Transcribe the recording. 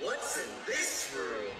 What's in this room?